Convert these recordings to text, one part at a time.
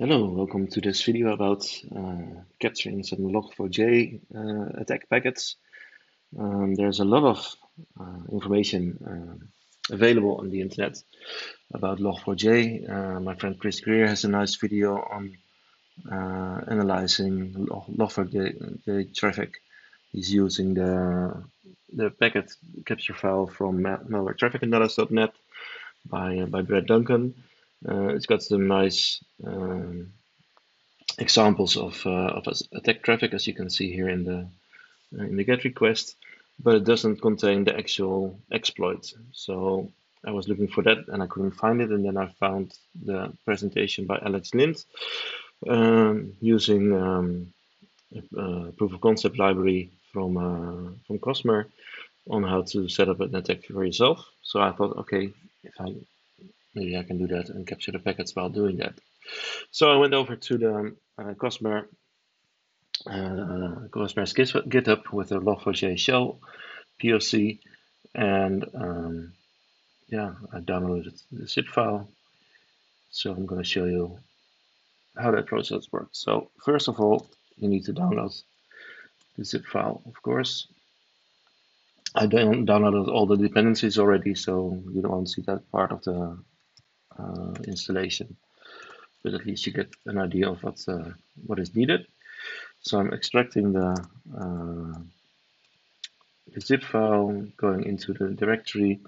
Hello, welcome to this video about uh, capturing some log4j uh, attack packets. Um, there's a lot of uh, information uh, available on the internet about log4j. Uh, my friend Chris Greer has a nice video on uh, analyzing log4j traffic. He's using the, the packet capture file from malwaretrafficanalysis.net by, by Brad Duncan. Uh, it's got some nice um, examples of, uh, of attack traffic, as you can see here in the uh, in the GET request, but it doesn't contain the actual exploit. So I was looking for that and I couldn't find it, and then I found the presentation by Alex Lind um, using um, a proof of concept library from uh, from Cosmer on how to set up an attack for yourself. So I thought, okay, if I maybe I can do that and capture the packets while doing that. So I went over to the uh, Cosmer, uh, Cosmer's GitHub with the Log4j shell POC, and um, yeah, I downloaded the zip file. So I'm going to show you how that process works. So first of all, you need to download the zip file, of course. I downloaded all the dependencies already, so you don't want to see that part of the installation, but at least you get an idea of what uh, what is needed. So I'm extracting the, uh, the zip file, going into the directory,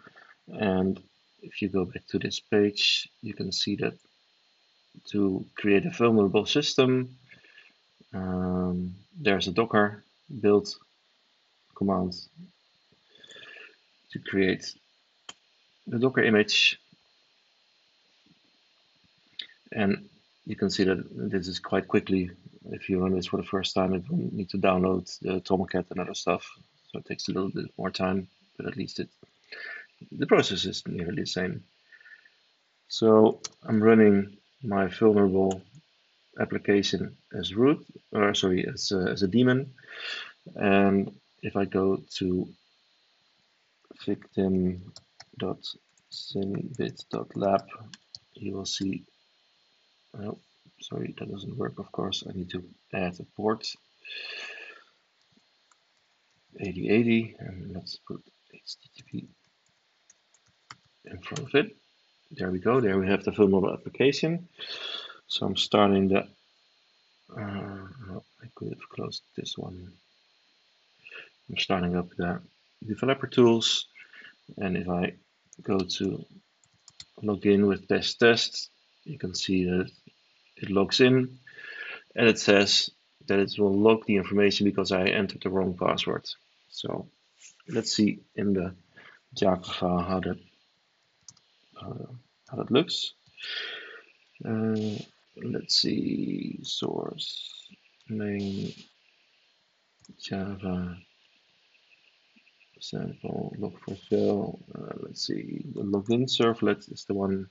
and if you go back to this page, you can see that to create a vulnerable system, um, there's a Docker build command to create the Docker image and you can see that this is quite quickly. If you run this for the first time, it will need to download the Tomcat and other stuff. So it takes a little bit more time, but at least it the process is nearly the same. So I'm running my vulnerable application as root, or sorry, as a, as a daemon. And if I go to victim.synbit.lab, you will see Oh, sorry, that doesn't work, of course. I need to add a port 8080 and let's put HTTP in front of it. There we go. There we have the vulnerable application. So I'm starting the. Uh, I could have closed this one. I'm starting up the developer tools, and if I go to log in with test test, you can see that it logs in and it says that it will log the information because I entered the wrong password. So let's see in the Java file how that uh, how that looks. Uh, let's see source main Java sample log for fill. Uh, let's see the login servlet is the one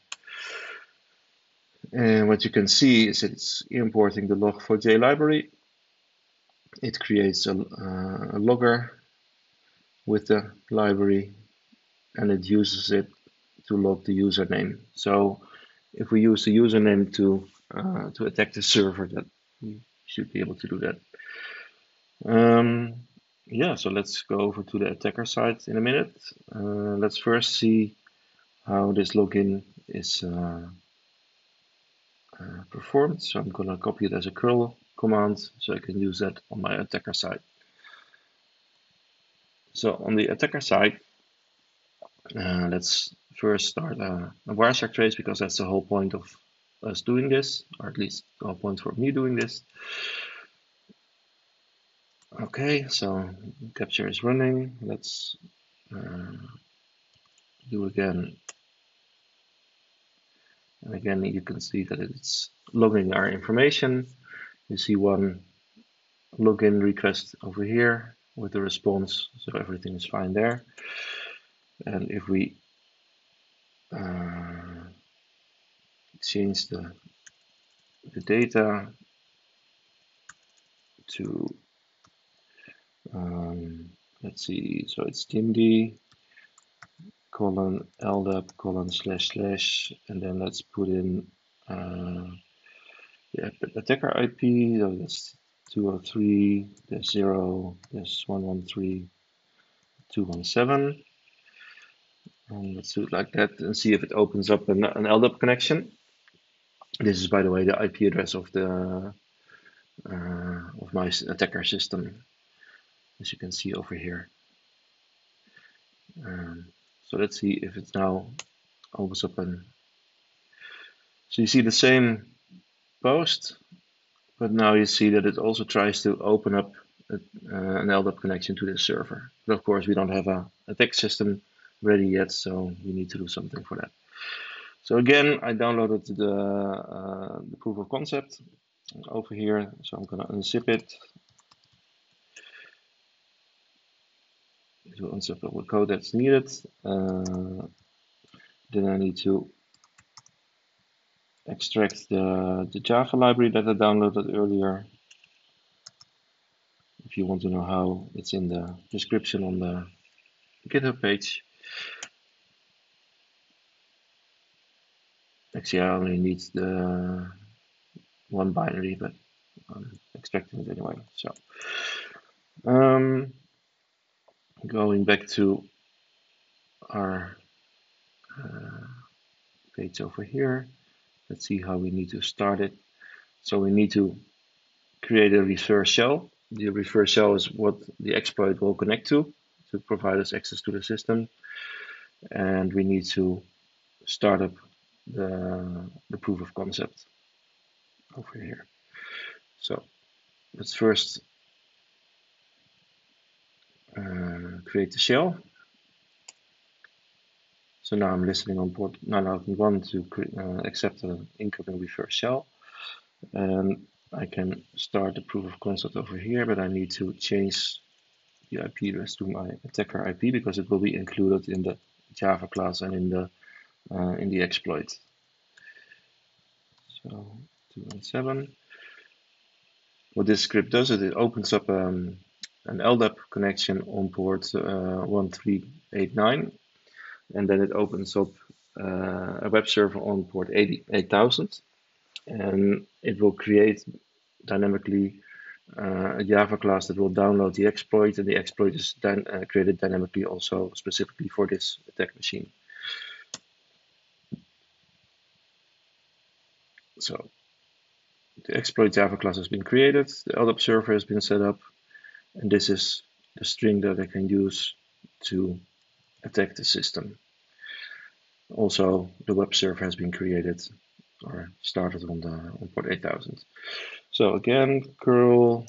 and what you can see is it's importing the log4j library. It creates a, uh, a logger with the library and it uses it to log the username. So if we use the username to uh, to attack the server, that we should be able to do that. Um, yeah, so let's go over to the attacker side in a minute. Uh, let's first see how this login is uh, uh, performed. So I'm going to copy it as a curl command so I can use that on my attacker side. So on the attacker side, uh, let's first start a, a Wireshark trace because that's the whole point of us doing this, or at least the whole point for me doing this. Okay, so capture is running. Let's uh, do again and again, you can see that it's logging our information. You see one login request over here with the response, so everything is fine there. And if we uh, change the, the data to, um, let's see, so it's TMD colon ldap colon slash slash and then let's put in uh, the attacker IP, so that's 203, there's 0, there's 113, 217. And let's do it like that and see if it opens up an, an LDAP connection. This is, by the way, the IP address of the uh, of my attacker system, as you can see over here. Um, so let's see if it now opens up. So you see the same post, but now you see that it also tries to open up a, uh, an LDAP connection to the server. But of course, we don't have a attack system ready yet, so we need to do something for that. So again, I downloaded the, uh, the proof of concept over here. So I'm going to unzip it. All the code that's needed. Uh, then I need to extract the, the Java library that I downloaded earlier. If you want to know how, it's in the description on the GitHub page. Actually, I only need the one binary, but I'm extracting it anyway. So, um, going back to our uh, page over here, let's see how we need to start it. So we need to create a reverse shell. The reverse shell is what the exploit will connect to to provide us access to the system. And we need to start up the, the proof of concept over here. So let's first create the shell. So now I'm listening on port 9001 to uh, accept an incoming reverse shell. And I can start the proof of concept over here, but I need to change the IP address to my attacker IP because it will be included in the Java class and in the uh, in the exploit. So 217. What this script does is it opens up um, an LDAP connection on port uh, 1389 and then it opens up uh, a web server on port 80, 8000 and it will create dynamically uh, a Java class that will download the exploit and the exploit is then uh, created dynamically also specifically for this attack machine. So the exploit Java class has been created, the LDAP server has been set up, and this is the string that I can use to attack the system. Also, the web server has been created or started on the on port 8000. So again, curl,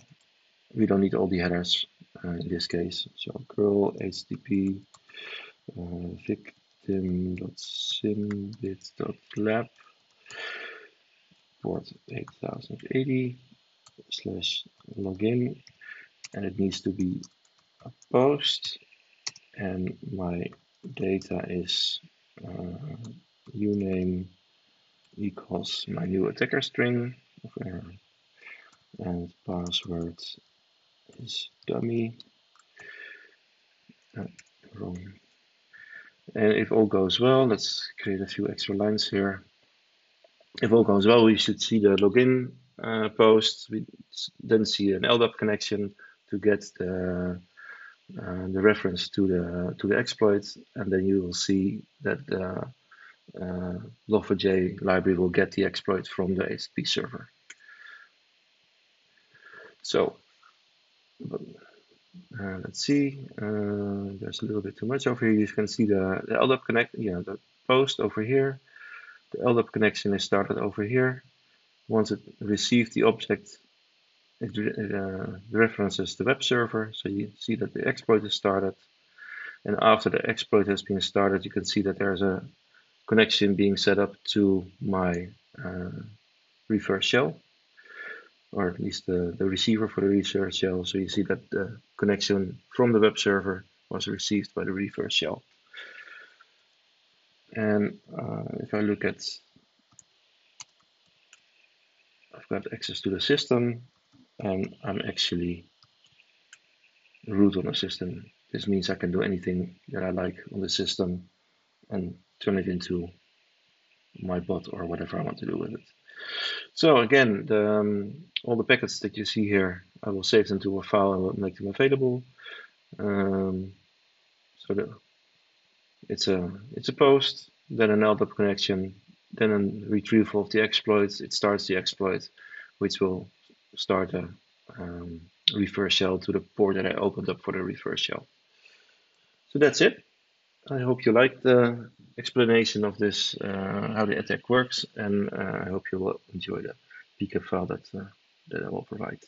we don't need all the headers uh, in this case. So curl http uh, victim.symbit.lab port 8080 slash login and it needs to be a post and my data is uh, uname equals my new attacker string and password is dummy. Uh, wrong. And if all goes well let's create a few extra lines here. If all goes well, we should see the login uh, post. We then see an LDAP connection to get the uh, the reference to the to the exploit, and then you will see that the uh, Log4j library will get the exploit from the HTTP server. So uh, let's see. Uh, there's a little bit too much over here. You can see the, the LDAP connect, yeah, the post over here. The LDAP connection is started over here. Once it received the object, it uh, references the web server. So you see that the exploit is started. And after the exploit has been started, you can see that there's a connection being set up to my uh, reverse shell, or at least the, the receiver for the reverse shell. So you see that the connection from the web server was received by the reverse shell. And uh, if I look at, I've got access to the system and I'm actually root on the system. This means I can do anything that I like on the system and turn it into my bot or whatever I want to do with it. So again, the, um, all the packets that you see here, I will save them to a file and make them available. Um, so the, it's a it's a post, then an LDAP connection, then a retrieval of the exploit. It starts the exploit, which will start a um, reverse shell to the port that I opened up for the reverse shell. So that's it. I hope you liked the explanation of this, uh, how the attack works, and uh, I hope you will enjoy the PCAP file that, uh, that I will provide.